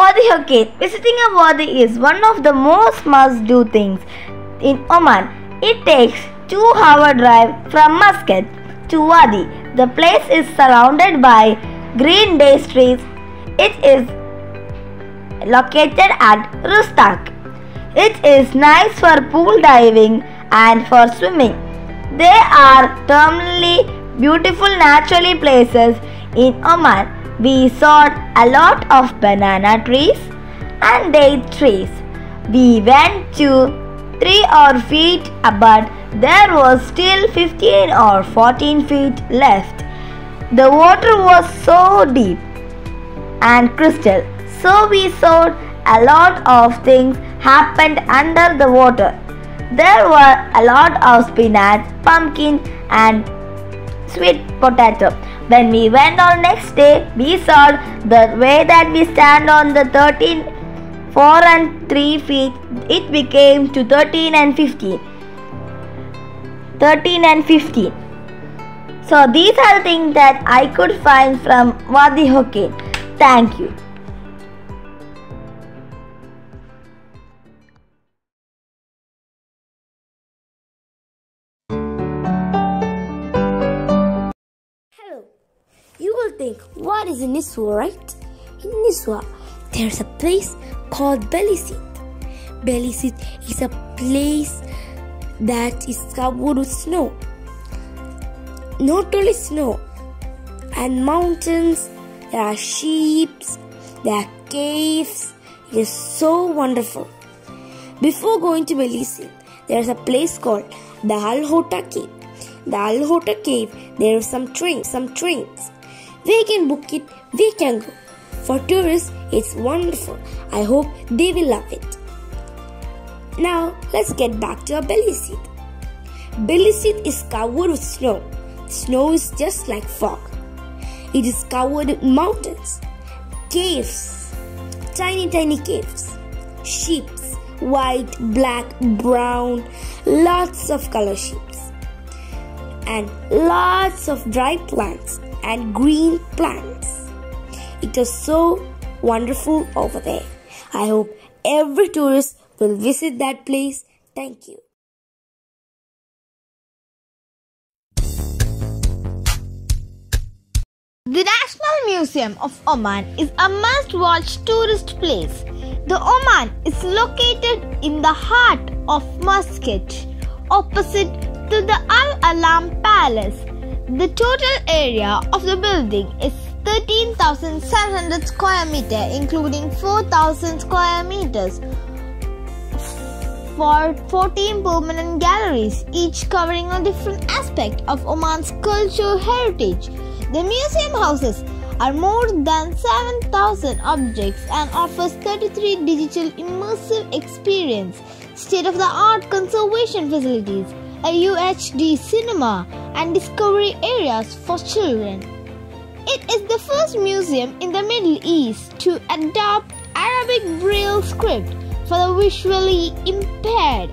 Wadi Hoqain. Visiting a wadi is one of the most must-do things in Oman. It takes two-hour drive from Muscat to Wadi. The place is surrounded by green day trees. It is located at Rustaq. It is nice for pool diving and for swimming. They are terminally beautiful naturally places in Oman. We saw a lot of banana trees and date trees. We went to 3 or feet uh, but there was still 15 or 14 feet left. The water was so deep and crystal. So we saw a lot of things happened under the water. There were a lot of spinach, pumpkin and sweet potato. When we went on next day, we saw the way that we stand on the 13, 4 and 3 feet, it became to 13 and 15. 13 and 15. So these are the things that I could find from Wadi Hoqain. Thank you. Think, what is in Nizwa, right? In Nizwa, there's a place called Belisit. Belisit is a place that is covered with snow. Not only snow and mountains, there are sheep, there are caves. It is so wonderful. Before going to Belisit, there is a place called the Al Hoota Cave. The Al Hoota Cave, there are some trains, some trains. We can book it, we can go. For tourists, it's wonderful. I hope they will love it. Now, let's get back to our Belisit. Belisit is covered with snow. Snow is just like fog. It is covered with mountains, caves, tiny, tiny caves, sheep, white, black, brown, lots of color sheep, and lots of dry plants and green plants. It is so wonderful over there. I hope every tourist will visit that place. Thank you. The National Museum of Oman is a must watch tourist place. The Oman is located in the heart of Muscat, opposite to the Al Alam Palace. The total area of the building is 13,700 square meter, including 4,000 square meters for 14 permanent galleries, each covering a different aspect of Oman's cultural heritage. The museum houses are more than 7,000 objects and offers 33 digital immersive experience, state-of-the-art conservation facilities, a UHD cinema, and discovery areas for children. It is the first museum in the Middle East to adopt Arabic Braille script for the visually impaired.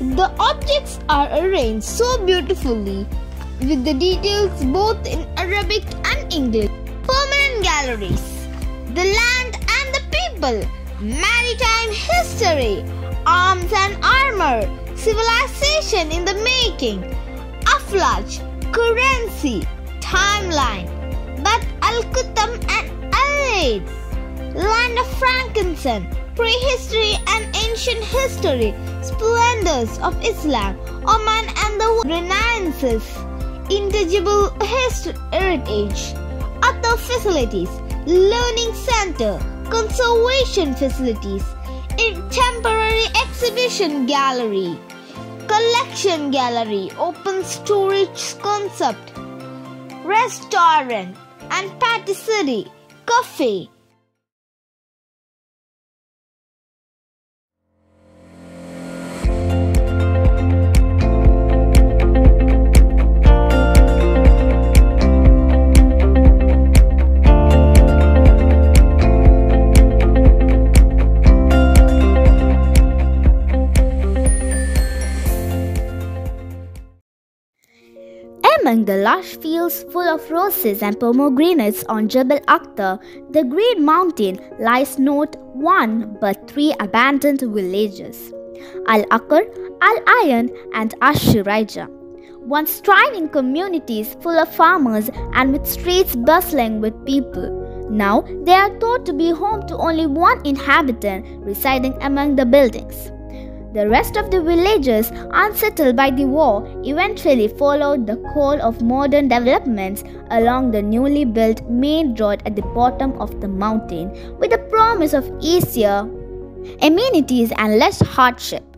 The objects are arranged so beautifully with the details both in Arabic and English. Permanent galleries, the land and the people, maritime history, arms and armor, civilization in the making, Aflaj, currency, timeline, Bat al Kutam and Al land of frankincense, prehistory and ancient history, splendors of Islam, Oman and the Renaissance, intangible heritage, other facilities, learning center, conservation facilities, temporary exhibition gallery, collection gallery, open storage concept, restaurant and patisserie, cafe. Among the lush fields full of roses and pomegranates on Jebel Akhdar, the great Mountain, lies not one but three abandoned villages Al Akar, Al Ayan, and Ashiraija. Once thriving communities full of farmers and with streets bustling with people. Now they are thought to be home to only one inhabitant residing among the buildings. The rest of the villages, unsettled by the war, eventually followed the call of modern developments along the newly built main road at the bottom of the mountain with the promise of easier amenities and less hardship.